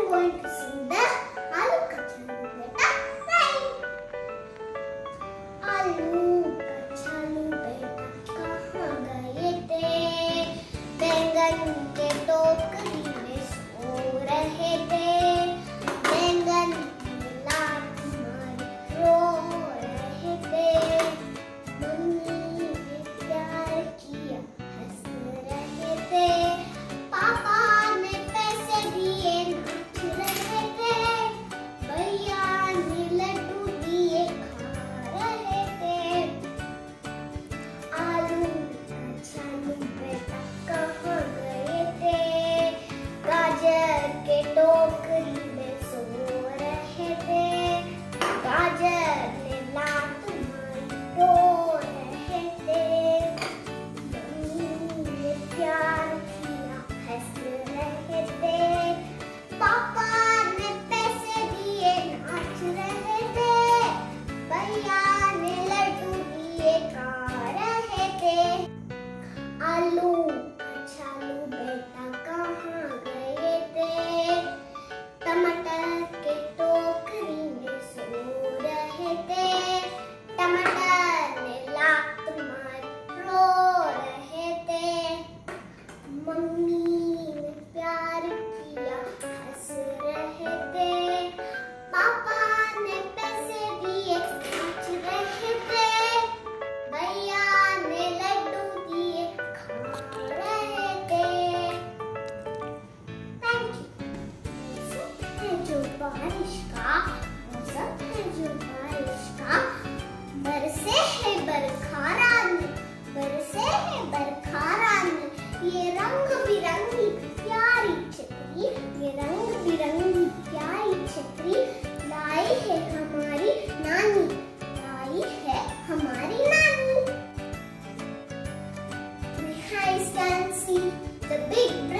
am going to sing the Alukachan Beta rhyme. Alukachan Beta kahan gaye the? Bengan के टोकरी में सो रहे थे। गाजर ने लात रहे थे। ने प्यार किया हंस रहे थे। पापा ने पैसे दिए, नाच रहे थे। भैया ने लड्डू दिए खा रहे थे। आलू बारिश का मौसम है, जो बारिश का बरसे है बरसे है ये रंग बिरंगी प्यारी छतरी, ये रंग बिरंगी प्यारी छतरी लाई है हमारी नानी, लाई है हमारी नानी। the big